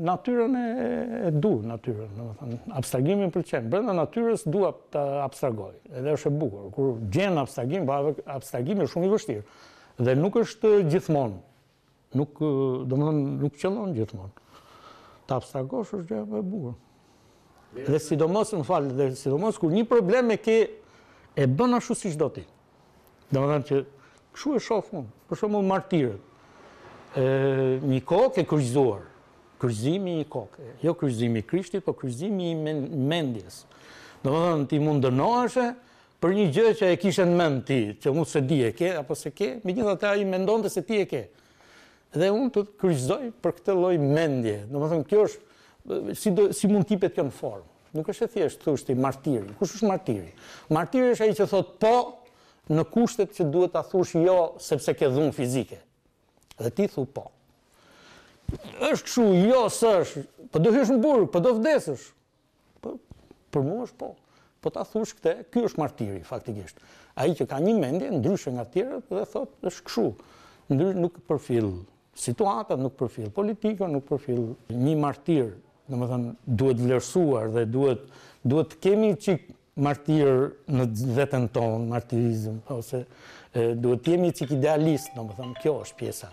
natyrën e du, natyrën, domethënë abstragimin për qenë, brenda natyrës dua ta abstragoj. Edhe është e bukur. Kur gjen abstragim, po abstragimi është shumë i vështirë. Dhe nuk është gjithmonë. Nuk, domethënë, nuk qëllon gjithmonë. Ta abstragosh është gjë e bukur. Dhe sidomos, më fal, dhe sidomos kur një problem e ke e bën ashtu siç do ti. Domethënë që kështu e shoh unë. Për shembull martirët. Ë një kokë e kryqëzuar. Kryqëzimi i një koke. Jo kryqëzimi i Krishtit, por kryqëzimi i men, mendjes. Domethënë ti mund dënoheshe për një gjë që e kishe në mend ti, që unë se di e ke apo se ke, megjithatë ai mendonte se ti e ke. Dhe unë të kryqëzoj për këtë lloj mendje. Domethënë kjo është si do si mund t'ipet kjo në formë. Nuk është e thjeshtë të thuash ti martiri. Kush është martiri? Martiri është ai që thotë po në kushtet që duhet ta thuash jo sepse ke dhunë fizike. Dhe ti thu po. Është kështu, jo s'është. Po do hysh në burg, po do vdesësh. Po për mua është po. Po ta thuash këtë, ky është martiri faktikisht. Ai që ka një mendje ndryshe nga të tjerët dhe thotë është kështu. Ndryshe nuk përfill situatat, nuk përfill politikat, nuk përfill, një martir, domethënë duhet vlerësuar dhe duhet duhet të kemi çik martir në veten tonë, martirizëm, ose duhet të jemi çik idealist, domethënë kjo është pjesa.